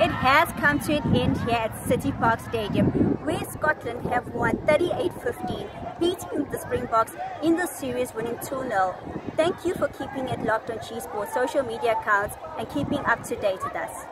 It has come to an end here at City Park Stadium, where Scotland have won 38-15, beating the Springboks in the series, winning 2-0. Thank you for keeping it locked on G social media accounts and keeping up to date with us.